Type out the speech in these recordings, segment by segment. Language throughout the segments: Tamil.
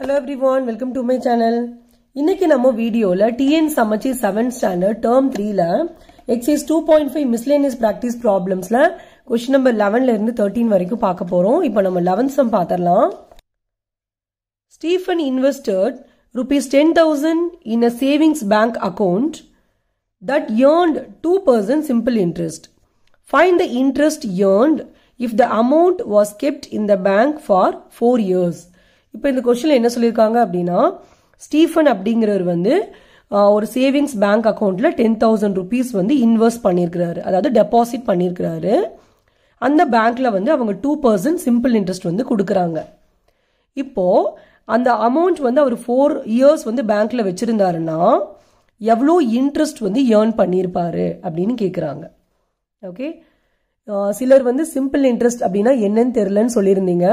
Hello everyone welcome to my channel இன்னைக்கு நம்ம வீடியோல TN Samacheer seventh standard term த்ரீல exercise two point five miscellaneous practice ப்ராப்ளம்ஸ்ல question number லெவன்ல இருந்து தேர்ட்டீன் வரைக்கும் பார்க்க போறோம் இப்போ நம்ம லெவன்த் சம் பார்த்துடலாம் Stephen invested rupees 10000 in a savings bank account that earned 2% simple interest. Find the interest earned if the amount was kept in the bank for 4 years. இப்போ இந்த கொஸ்டின்ல என்ன சொல்லியிருக்காங்க அப்படின்னா ஸ்டீஃபன் அப்படிங்கிறவர் வந்து ஒரு சேவிங்ஸ் பேங்க் அக்கௌண்ட்டில் டென் தௌசண்ட் ருபீஸ் வந்து இன்வெஸ்ட் பண்ணியிருக்கிறாரு அதாவது டெபாசிட் பண்ணியிருக்கிறாரு அந்த பேங்க்கில் வந்து அவங்க டூ பர்சன்ட் சிம்பிள் இன்ட்ரெஸ்ட் வந்து கொடுக்குறாங்க. இப்போது அந்த அமௌண்ட் வந்து அவர் ஃபோர் இயர்ஸ் வந்து பேங்க்கில் வச்சுருந்தாருன்னா எவ்வளோ இன்ட்ரெஸ்ட் வந்து ஏர்ன் பண்ணியிருப்பாரு அப்படின்னு கேட்குறாங்க ஓகே? சிலர் வந்து சிம்பிள் இன்ட்ரெஸ்ட் அப்படின்னா என்னன்னு தெரிலன்னு சொல்லியிருந்தீங்க.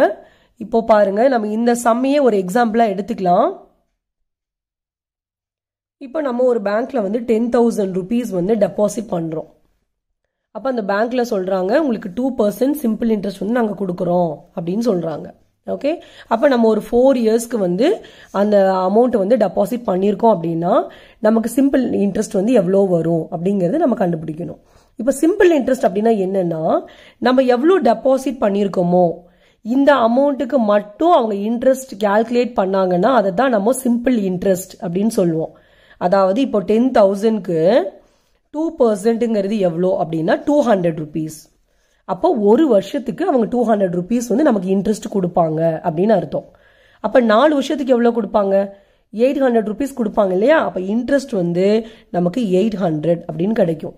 இப்போ பாருங்க நம்ம இந்த சம்மையே ஒரு எக்ஸாம்பிளா எடுத்துக்கலாம். இப்போ நம்ம ஒரு பேங்க்ல வந்து டென் தௌசண்ட் ருபீஸ் வந்து டெபாசிட் பண்றோம். அப்போ அந்த பேங்க்ல சொல்றாங்க உங்களுக்கு டூ பர்சன்ட் சிம்பிள் இன்ட்ரெஸ்ட் வந்து நாங்கள் கொடுக்குறோம் அப்படின்னு சொல்றாங்க. ஓகே அப்போ நம்ம ஒரு ஃபோர் இயர்ஸ்க்கு வந்து அந்த அமௌண்ட் வந்து டெபாசிட் பண்ணியிருக்கோம் அப்படின்னா நமக்கு சிம்பிள் இன்ட்ரெஸ்ட் வந்து எவ்வளோ வரும் அப்படிங்கறத நம்ம கண்டுபிடிக்கணும். இப்போ சிம்பிள் இன்ட்ரெஸ்ட் அப்படின்னா என்னன்னா நம்ம எவ்வளோ டெபாசிட் பண்ணியிருக்கோமோ இந்த அமௌண்ட்டுக்கு மட்டும் அவங்க இன்ட்ரெஸ்ட் கால்குலேட் பண்ணாங்கன்னா அதை தான் நம்ம சிம்பிள் இன்ட்ரெஸ்ட் அப்படின்னு சொல்லுவோம். அதாவது இப்போ டென் தௌசண்ட்க்கு டூ பர்சன்ட்டுங்கிறது எவ்வளோ அப்படின்னா டூ ஹண்ட்ரட் ருபீஸ் அப்போ ஒரு வருஷத்துக்கு அவங்க டூ ஹண்ட்ரட் ருபீஸ் வந்து நமக்கு இன்ட்ரெஸ்ட் கொடுப்பாங்க அப்படின்னு அர்த்தம். அப்போ நாலு வருஷத்துக்கு எவ்வளோ கொடுப்பாங்க? எயிட் ஹண்ட்ரட் ருபீஸ் கொடுப்பாங்க இல்லையா? அப்போ இன்ட்ரெஸ்ட் வந்து நமக்கு எயிட் ஹண்ட்ரட் அப்படின்னு கிடைக்கும்.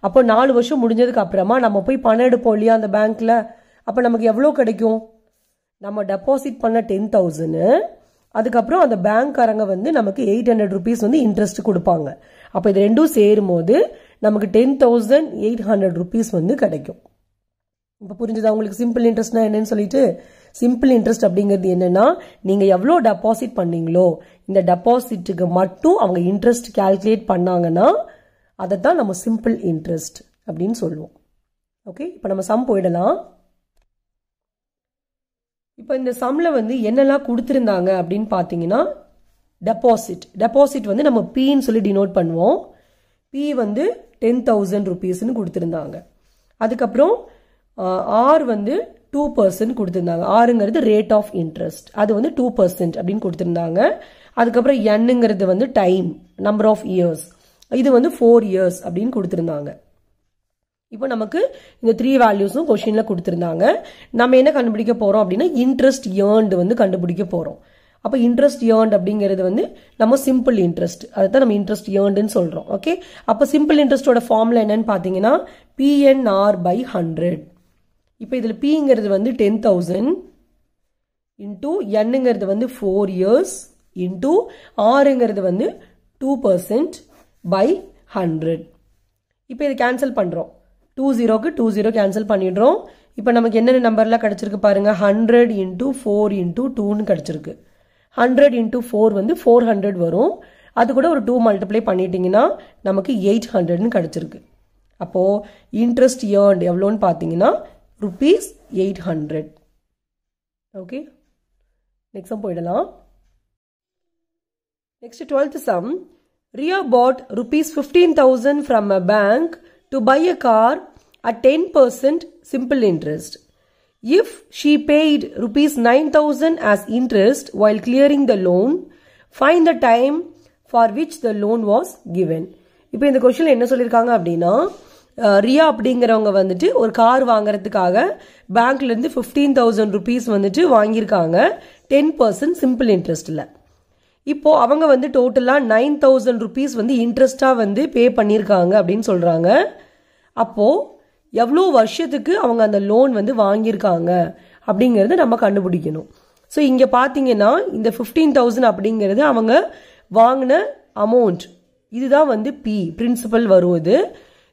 அப்போ நாலு வருஷம் முடிஞ்சதுக்கு அப்புறமா நம்ம போய் பணம் எடுப்போம் இல்லையா அந்த பேங்க்ல அப்போ நமக்கு எவ்வளோ கிடைக்கும்? நம்ம டெபாசிட் பண்ண டென் தௌசண்ட் அதுக்கப்புறம் அந்த பேங்க்காரங்க வந்து நமக்கு எயிட் ஹண்ட்ரட் ருபீஸ் வந்து இன்ட்ரெஸ்ட் கொடுப்பாங்க. அப்போ இது ரெண்டும் சேரும் போது நமக்கு ten thousand eight hundred rupees வந்து கிடைக்கும். இப்போ புரிஞ்சுதா உங்களுக்கு சிம்பிள் இன்ட்ரெஸ்ட்னா என்னன்னு சொல்லிட்டு? சிம்பிள் இன்ட்ரெஸ்ட் அப்படிங்கிறது என்னன்னா நீங்க எவ்வளோ டெபாசிட் பண்ணீங்களோ இந்த டெபாசிட்டுக்கு மட்டும் அவங்க இன்ட்ரெஸ்ட் கால்குலேட் பண்ணாங்கன்னா அதை தான் நம்ம சிம்பிள் இன்ட்ரெஸ்ட் அப்படின்னு சொல்லுவோம். ஓகே இப்போ நம்ம சம் போயிடலாம். இப்போ இந்த சம்மில் வந்து என்னெல்லாம் கொடுத்துருந்தாங்க அப்படின்னு பார்த்தீங்கன்னா டெபாசிட் டெபாசிட் வந்து நம்ம பின்னு சொல்லி டினோட் பண்ணுவோம். பி வந்து டென் தௌசண்ட் ருபீஸ்ன்னு கொடுத்துருந்தாங்க. அதுக்கப்புறம் ஆர் வந்து டூ பர்சன்ட் கொடுத்துருந்தாங்க. ஆறுங்கிறது ரேட் ஆஃப் இன்ட்ரெஸ்ட் அது வந்து டூ பர்சன்ட் அப்படின்னு கொடுத்துருந்தாங்க. அதுக்கப்புறம் என்னுங்கிறது வந்து டைம் நம்பர் ஆஃப் இயர்ஸ் இது வந்து ஃபோர் இயர்ஸ் அப்படின்னு கொடுத்துருந்தாங்க. இப்போ நமக்கு இந்த த்ரீ வேல்யூஸும் கொஷினில் கொடுத்துருந்தாங்க. நம்ம என்ன கண்டுபிடிக்க போகிறோம் அப்படின்னா இன்ட்ரெஸ்ட் ஏர்ன்டு வந்து கண்டுபிடிக்க போகிறோம் அப்போ இன்ட்ரெஸ்ட் ஏர்ன்ட் அப்படிங்கிறது வந்து நம்ம சிம்பிள் இன்ட்ரெஸ்ட் அதுதான் நம்ம இன்ட்ரெஸ்ட் ஏர்ன்டுன்னு சொல்கிறோம் ஓகே அப்போ சிம்பிள் இன்ட்ரெஸ்டோட ஃபார்மில் என்னன்னு பார்த்தீங்கன்னா பிஎன்ஆர் பை ஹண்ட்ரட் இப்போ இதில் பிங்கிறது வந்து டென் தௌசண்ட் இன்டூ என்னுங்கிறது வந்து ஃபோர் இயர்ஸ் இன்டூ ஆறுங்கிறது வந்து டூ பர்சன்ட் பை ஹண்ட்ரட் இப்போ இதை கேன்சல் பண்ணுறோம் டூ ஜீரோக்கு டூ ஜீரோ கேன்சல் பண்ணிடுறோம். இப்போ நமக்கு என்னென்ன நம்பர்லாம் கிடச்சிருக்கு பாருங்கள் ஹண்ட்ரட் இன்டூ ஃபோர் இன்டூ டூன்னு கிடச்சிருக்கு. ஹண்ட்ரட் இன்டூ ஃபோர் வந்து ஃபோர் ஹண்ட்ரட் வரும். அது கூட ஒரு டூ மல்டிப்ளை பண்ணிட்டீங்கன்னா நமக்கு எயிட் ஹண்ட்ரட்னு கிடச்சிருக்கு. அப்போது இன்ட்ரெஸ்ட் இயர்ன்ட் எவ்வளோன்னு பார்த்தீங்கன்னா rupees eight hundred okay next போயிடலாம். Next twelfth sum Riya bought rupees fifteen thousand from a bank to buy a car at 10% simple interest. If she paid rupees 9,000 as interest while clearing the loan, find the time for which the loan was given. இப்போ இந்த கொஷனில் என்ன சொல்லியிருக்காங்க அப்படின்னா ரியா அப்படிங்கிறவங்க வந்துட்டு ஒரு கார் வாங்குறதுக்காக பேங்க்லேருந்து ஃபிஃப்டீன் தௌசண்ட் ருபீஸ் வந்துட்டு வாங்கியிருக்காங்க டென் பர்சன்ட் சிம்பிள் இன்ட்ரெஸ்ட்டில் இப்போ அவங்க வந்து டோட்டலாக நைன் தௌசண்ட் ருபீஸ் வந்து இன்ட்ரெஸ்ட்டாக வந்து பே பண்ணியிருக்காங்க அப்படின்னு சொல்கிறாங்க அப்போது எவ்வளோ வருஷத்துக்கு அவங்க அந்த லோன் வந்து வாங்கியிருக்காங்க அப்படிங்கறத நம்ம கண்டுபிடிக்கணும். ஸோ இங்கே பார்த்தீங்கன்னா இந்த ஃபிஃப்டீன் தௌசண்ட் அப்படிங்கிறது அவங்க வாங்கின அமௌண்ட் இதுதான் வந்து பி பிரின்சிபல் வரும் இது.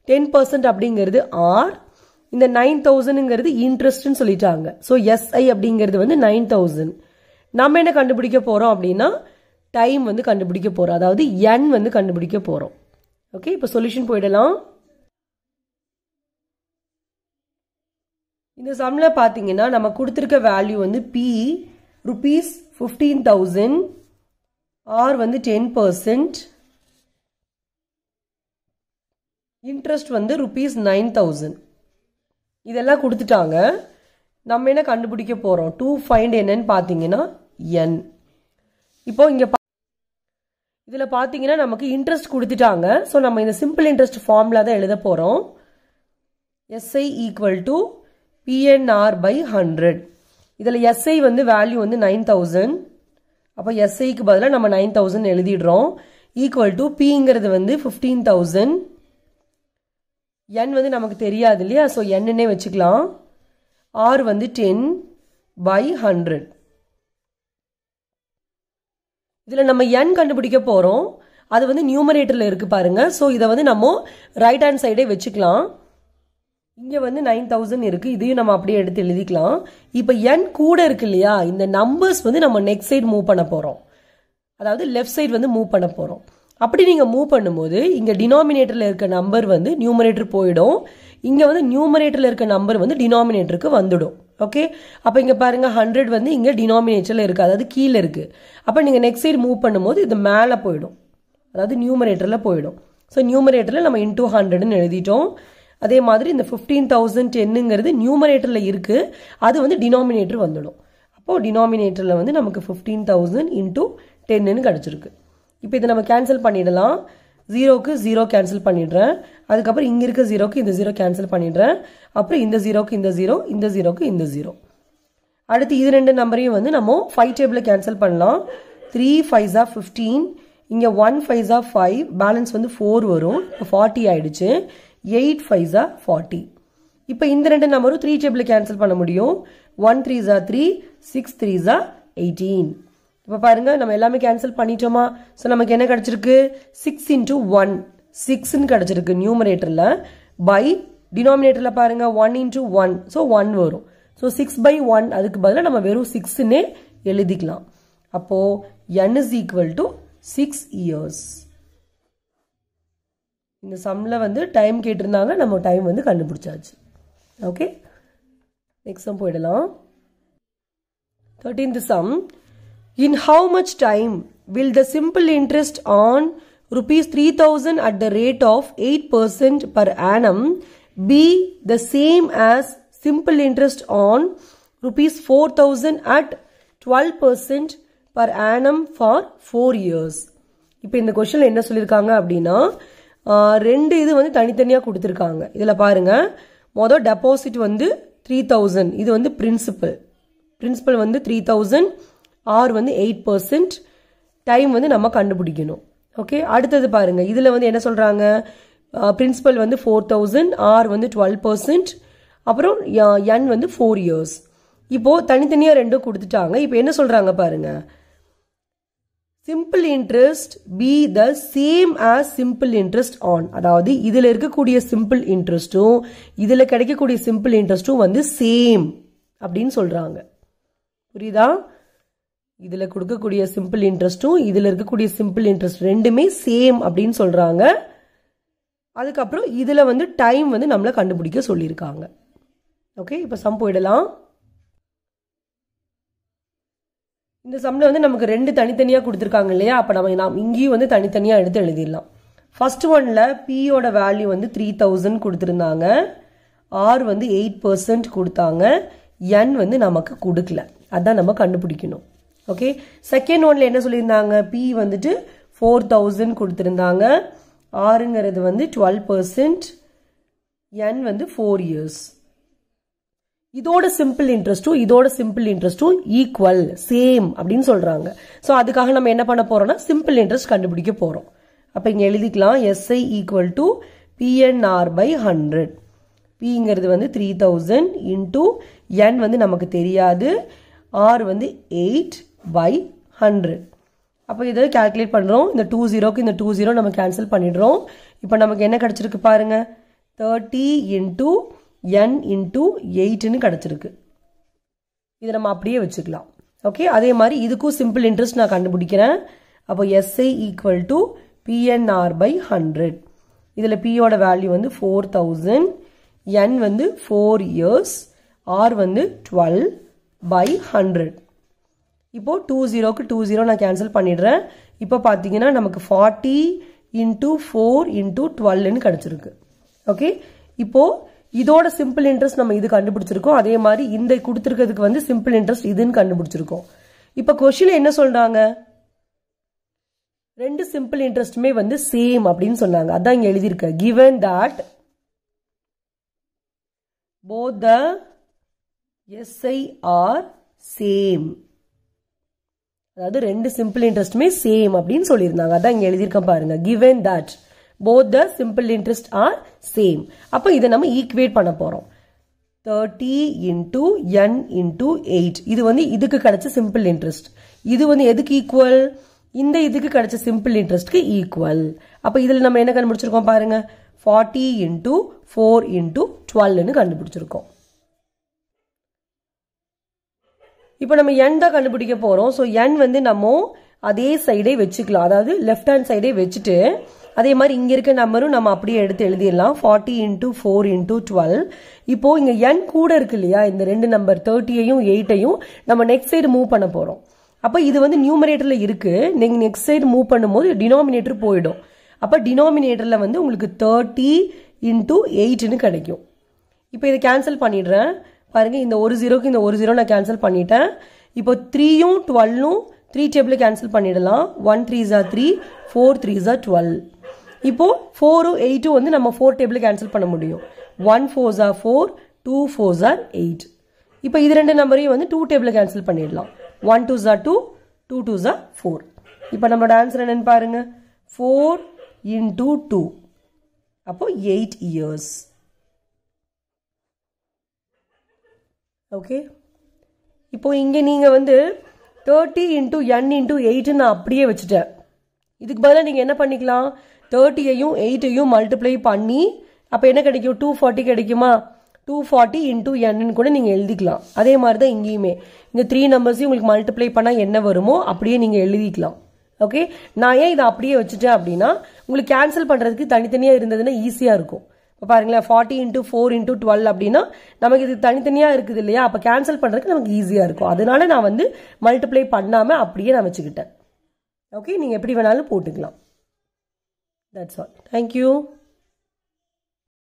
டென் பர்சன்ட் அப்படிங்கிறது ஆர் இந்த நைன் தௌசண்ட்ங்கிறது இன்ட்ரெஸ்ட்னு சொல்லிட்டாங்க. ஸோ எஸ்ஐ அப்படிங்கிறது வந்து நைன் தௌசண்ட் நம்ம என்ன கண்டுபிடிக்க போகிறோம் அப்படின்னா டைம் வந்து கண்டுபிடிக்க போகிறோம் அதாவது என் வந்து கண்டுபிடிக்க போகிறோம் ஓகே இப்போ சொல்யூஷன் போயிடலாம். இந்த சம்ல பார்த்தீங்கன்னா நம்ம கொடுத்துருக்க வேல்யூ வந்து P rupees fifteen thousand R வந்து டென் பர்சன்ட் இன்ட்ரெஸ்ட் வந்து ருபீஸ் நைன் தௌசண்ட் இதெல்லாம் கொடுத்துட்டாங்க. நம்ம என்ன கண்டுபிடிக்க போகிறோம் டூ ஃபைண்ட் என்னன்னு பார்த்தீங்கன்னா என் இப்போ இங்கே இதில் பார்த்தீங்கன்னா நமக்கு இன்ட்ரெஸ்ட் கொடுத்துட்டாங்க. ஸோ நம்ம இந்த சிம்பிள் இன்ட்ரெஸ்ட் ஃபார்மில் தான் எழுத போகிறோம் SI equal to PNR by hundred இதில் எஸ்ஐ வந்து வேல்யூ வந்து நைன் தௌசண்ட் அப்போ எஸ்ஐக்கு பதிலாக நம்ம நைன் தௌசண்ட் எழுதிடுறோம். ஈக்குவல் டு பிங்கிறது வந்து ஃபிஃப்டீன் தௌசண்ட் என் வந்து நமக்கு தெரியாது இல்லையா? ஸோ என்னன்னே வச்சுக்கலாம். ஆர் வந்து டென் பை ஹண்ட்ரட் இதில் நம்ம என் கண்டுபிடிக்க போகிறோம் அது வந்து நியூமரேட்டரில் இருக்குது பாருங்க. ஸோ இதை வந்து நம்ம ரைட் ஹேண்ட் சைடே வச்சுக்கலாம். இங்கே வந்து நைன் தௌசண்ட் இருக்குது இதையும் நம்ம அப்படியே எடுத்து எழுதிக்கலாம். இப்போ என் கூட இருக்கு இல்லையா? இந்த நம்பர்ஸ் வந்து நம்ம நெக்ஸ்ட் சைடு மூவ் பண்ண போகிறோம் அதாவது லெஃப்ட் சைடு வந்து மூவ் பண்ண போகிறோம் அப்படி நீங்கள் மூவ் பண்ணும்போது இங்கே டினாமினேட்டரில் இருக்க நம்பர் வந்து நியூமரேட்டர் போயிடும். இங்கே வந்து நியூமரேட்டரில் இருக்க நம்பர் வந்து டினாமினேட்டருக்கு வந்துடும். ஓகே அப்போ இங்கே பாருங்கள் ஹண்ட்ரட் வந்து இங்கே டினாமினேட்டரில் இருக்குது அதாவது கீழே இருக்குது அப்போ நீங்கள் நெக்ஸ்ட் சைடு மூவ் பண்ணும்போது இது மேலே போயிடும். அதாவது நியூமரேட்டரில் போயிடும். ஸோ நியூமரேட்டரில் நம்ம இன்டூ ஹண்ட்ரட்னு எழுதிட்டோம். அதே மாதிரி இந்த ஃபிஃப்டீன் தௌசண்ட் டென்னுங்கிறது நியூமரேட்டரில் இருக்குது அது வந்து டினாமினேட்டர் வந்துடும். அப்போது டினாமினேட்டரில் வந்து நமக்கு ஃபிஃப்டீன் தௌசண்ட் இன்டூ டென்னுன்னு கிடச்சிருக்கு. இப்போ இதை நம்ம கேன்சல் பண்ணிடலாம். ஜீரோக்கு ஜீரோ கேன்சல் பண்ணிடுறேன். அதுக்கப்புறம் இங்கே இருக்க ஜீரோக்கு இந்த ஜீரோ கேன்சல் பண்ணிடுறேன். அப்புறம் இந்த ஜீரோக்கு இந்த ஜீரோ இந்த ஜீரோக்கு இந்த ஜீரோ அடுத்து இது ரெண்டு நம்பரையும் வந்து நம்ம ஃபைவ் டேபிளில் கேன்சல் பண்ணலாம். த்ரீ ஃபைவ்ஸா ஃபிஃப்டீன் இங்கே ஒன் ஃபைவ்ஸா ஃபைவ் பேலன்ஸ் வந்து ஃபோர் வரும். இப்போ ஃபார்ட்டி ஆயிடுச்சு. எயிட் ஃபைவ்ஸா ஃபார்ட்டி இப்போ இந்த ரெண்டு நம்பரும் த்ரீ டேபிளில் கேன்சல் பண்ண முடியும். ஒன் த்ரீ ஜா த்ரீ சிக்ஸ் த்ரீ ஜா எயிட்டீன் இப்போ பாருங்கள் நம்ம எல்லாமே கேன்சல் பண்ணிட்டோமா? ஸோ நமக்கு என்ன கிடச்சிருக்கு? சிக்ஸ் இன்ட்டு ஒன் சிக்ஸ்ன்னு கிடச்சிருக்கு நியூமரேட்டரில் பை டினாமினேட்டரில் பாருங்க one into one so one வரும். ஸோ சிக்ஸ் பை ஒன் அதுக்கு பதிலாக நம்ம வெறும் சிக்ஸ்ன்னே எழுதிக்கலாம். அப்போது N is equal to six years இந்த சம்மில் வந்து டைம் கேட்டிருந்தாங்க நம்ம டைம் வந்து கண்டுபிடிச்சாச்சு. ஓகே நெக்ஸ்ட் சம் போயிடலாம். Thirteenth sum in how much time will the simple interest on rupees 3000 at the rate of 8% per annum be the same as simple interest on rupees 4000 at 12% per annum for 4 years. இப்போ இந்த கொஸ்டின் என்ன சொல்லியிருக்காங்க அப்படின்னா ரெண்டு இது வந்து தனித்தனியாக கொடுத்துருக்காங்க. இதில் பாருங்க மொதல் டெபாசிட் வந்து த்ரீ தௌசண்ட் இது வந்து பிரின்சிபல் பிரின்சிபல் வந்து த்ரீ தௌசண்ட் ஆர் வந்து எயிட் பர்சன்ட் டைம் வந்து நம்ம கண்டுபிடிக்கணும். ஓகே அடுத்தது பாருங்க. இதில் வந்து என்ன சொல்கிறாங்க பிரின்சிபல் வந்து ஃபோர் தௌசண்ட் ஆர் வந்து டுவெல் பர்சன்ட் அப்புறம் என் வந்து ஃபோர் இயர்ஸ் இப்போது தனித்தனியாக ரெண்டும் கொடுத்துட்டாங்க. இப்போ என்ன சொல்கிறாங்க பாருங்க? Simple interest be the same as simple interest on அதாவது இதில் இருக்கக்கூடிய சிம்பிள் இன்ட்ரெஸ்ட்டும் இதில் கிடைக்கக்கூடிய சிம்பிள் இன்ட்ரெஸ்ட்டும் வந்து சேம் அப்படின்னு சொல்கிறாங்க புரியுதா? இதில் கொடுக்கக்கூடிய சிம்பிள் இன்ட்ரெஸ்ட்டும் இதில் இருக்கக்கூடிய சிம்பிள் இன்ட்ரெஸ்ட் ரெண்டுமே சேம் அப்படின்னு சொல்கிறாங்க அதுக்கப்புறம் இதில் வந்து டைம் வந்து நம்மளை கண்டுபிடிக்க சொல்லியிருக்காங்க. ஓகே இப்போ சம் போயிடலாம். இந்த சம்மில் வந்து நமக்கு ரெண்டு தனித்தனியாக கொடுத்துருக்காங்க இல்லையா? அப்போ நம்ம நாம் இங்கேயும் வந்து தனித்தனியாக எடுத்து எழுதிடலாம். ஃபர்ஸ்ட் ஒன்ல பியோட வேல்யூ வந்து த்ரீ தௌசண்ட் கொடுத்துருந்தாங்க. ஆர் வந்து எயிட் பர்சன்ட் கொடுத்தாங்க. என் வந்து நமக்கு கொடுக்கல. அதான் நம்ம கண்டுபிடிக்கணும். ஓகே செகண்ட் ஒன்ல என்ன சொல்லியிருந்தாங்க? பி வந்துட்டு ஃபோர் தௌசண்ட் கொடுத்துருந்தாங்க. ஆறுங்கிறது வந்து டுவெல் பர்சன்ட் என் வந்து ஃபோர் இயர்ஸ் இதோட சிம்பிள் இன்ட்ரெஸ்ட்டும் இதோட சிம்பிள் இன்ட்ரெஸ்ட்டும் ஈக்குவல் சேம் அப்படின்னு சொல்றாங்க. ஸோ அதுக்காக நம்ம என்ன பண்ண போறோம்னா சிம்பிள் இன்ட்ரெஸ்ட் கண்டுபிடிக்க போறோம். அப்போ இங்கே எழுதிக்கலாம். SI equal to PNR by hundred பிங்கிறது வந்து த்ரீ தௌசண்ட் இன்டூ என் வந்து நமக்கு தெரியாது. ஆர் வந்து எயிட் பை ஹண்ட்ரட் அப்போ இதை கால்குலேட் பண்ணுறோம் இந்த டூ ஜீரோக்கு இந்த டூ ஜீரோ நம்ம கேன்சல் பண்ணிடுறோம். இப்போ நமக்கு என்ன கிடச்சிருக்கு பாருங்க. தேர்ட்டி இன்டூ என் இன்டூ எயிட்டுன்னு கிடச்சிருக்கு. இதை நம்ம அப்படியே வச்சுக்கலாம். ஓகே அதே மாதிரி இதுக்கும் சிம்பிள் இன்ட்ரெஸ்ட் நான் கண்டுபிடிக்கிறேன். அப்போ SI equal to PNR by hundred இதில் பியோட வேல்யூ வந்து ஃபோர் தௌசண்ட் என் வந்து ஃபோர் இயர்ஸ் ஆர் வந்து டுவெல் பை ஹண்ட்ரட் இப்போ டூ ஜீரோக்கு டூ ஜீரோ நான் கேன்சல் பண்ணிடுறேன். இப்போ பார்த்தீங்கன்னா நமக்கு ஃபார்ட்டி இன்டூ ஃபோர் இன்டூ டுவெல்னு கிடச்சிருக்கு. ஓகே இப்போ இதோட சிம்பிள் இன்ட்ரெஸ்ட் நம்ம இது கண்டுபிடிச்சிருக்கோம். அதே மாதிரி இந்த கொடுத்துருக்கிறதுக்கு வந்து சிம்பிள் இன்ட்ரெஸ்ட் இதுன்னு கண்டுபிடிச்சிருக்கோம். இப்போ கொஷினில் என்ன சொல்றாங்க? ரெண்டு சிம்பிள் இன்ட்ரெஸ்ட்டுமே வந்து சேம் அப்படின்னு சொன்னாங்க. அதான் இங்க எழுதியிருக்க. Given that both the SI are அதாவது ரெண்டு சிம்பிள் இன்ட்ரெஸ்ட்டுமே சேம் அப்படின்னு சொல்லியிருந்தாங்க. அதான் இங்கே எழுதியிருக்கேன் பாருங்க. Given that both the simple interest are same அப்போ இதை நம்ம ஈக்குவேட் பண்ண போகிறோம் thirty into N into eight இது வந்து இதுக்கு கிடைச்ச சிம்பிள் இன்ட்ரெஸ்ட் இது வந்து எதுக்கு ஈக்குவல் இந்த இதுக்கு கிடைச்ச சிம்பிள் இன்ட்ரெஸ்ட்க்கு ஈக்குவல் அப்போ இதில் நம்ம என்ன கண்டுபிடிச்சிருக்கோம் பாருங்க? ஃபார்ட்டி இன்டூ ஃபோர் இன்டூ டுவெல்னு கண்டுபிடிச்சிருக்கோம். இப்போ நம்ம என் தான் கண்டுபிடிக்க போகிறோம் ஸோ என் வந்து நம்ம அதே சைடே வச்சுக்கலாம். அதாவது லெஃப்ட் ஹேண்ட் சைடே வச்சுட்டு அதே மாதிரி இங்கே இருக்க நம்பரும் நம்ம அப்படியே எடுத்து எழுதிடலாம். Forty into four into twelve இப்போ இங்கே என் கூட இருக்கு இல்லையா? இந்த ரெண்டு நம்பர் தேர்ட்டியையும் எயிட்டையும் நம்ம நெக்ஸ்ட் சைடு மூவ் பண்ண போகிறோம் அப்போ இது வந்து நியூமரேட்டரில் இருக்கு. நீங்கள் நெக்ஸ்ட் சைடு மூவ் பண்ணும்போது டினாமினேட்டர் போயிடும். அப்போ டினாமினேட்டரில் வந்து உங்களுக்கு தேர்ட்டி இன்டூ எயிட்னு கிடைக்கும். இப்போ இதை கேன்சல் பண்ணிடுறேன். பாருங்க இந்த ஒரு ஜீரோக்கு இந்த ஒரு ஜீரோ நான் கேன்சல் பண்ணிட்டேன். இப்போ த்ரீயும் டுவெல்லும் த்ரீ டேபிள் கேன்சல் பண்ணிடலாம். ஒன் த்ரீ ஜா த்ரீ ஃபோர் த்ரீ ஜா டுவெல் இப்போ ஃபோரும் எயிட்டும் வந்து நம்ம ஃபோர் டேபிள் கேன்சல் பண்ண முடியும். ஒன் ஃபோர் ஜா ஃபோர் டூ ஃபோர் ஜார் எயிட் இப்போ இது ரெண்டு நம்பரையும் வந்து டூ டேபிள் கேன்சல் பண்ணிடலாம். ஒன் டூ ஜா டூ டூ டூ ஜா ஃபோர் இப்போ நம்மளோட ஆன்சர் என்னன்னு பாருங்க. ஃபோர் இன்டூ டூ அப்போ எயிட் இயர்ஸ் ஓகே இப்போ இங்கே நீங்கள் வந்து thirty into N into eight நான் அப்படியே வச்சுட்டேன். இதுக்கு பதிலாக நீங்கள் என்ன பண்ணிக்கலாம்? தேர்ட்டியையும் எயிட்டையும் மல்டிப்ளை பண்ணி அப்போ என்ன கிடைக்கும்? டூ ஃபார்ட்டி கிடைக்குமா? டூ ஃபார்ட்டி இன்டூ என்னு கூட நீங்கள் எழுதிக்கலாம். அதே மாதிரி தான் இங்கேயுமே. இந்த த்ரீ நம்பர்ஸையும் உங்களுக்கு மல்டிப்ளை பண்ணால் என்ன வருமோ அப்படியே நீங்கள் எழுதிக்கலாம். ஓகே நான் ஏன் இதை அப்படியே வச்சுட்டேன் அப்படின்னா உங்களுக்கு கேன்சல் பண்ணுறதுக்கு தனித்தனியாக இருந்ததுன்னா ஈஸியாக இருக்கும். இப்போ பாருங்களேன் forty into four into twelve அப்படின்னா நமக்கு இது தனித்தனியாக இருக்குது இல்லையா? அப்போ கேன்சல் பண்ணுறதுக்கு நமக்கு ஈஸியாக இருக்கும். அதனால நான் வந்து மல்டிப்ளை பண்ணாமல் அப்படியே நான் வச்சுக்கிட்டேன். ஓகே நீங்கள் எப்படி வேணாலும் போட்டுக்கலாம். That's all thank you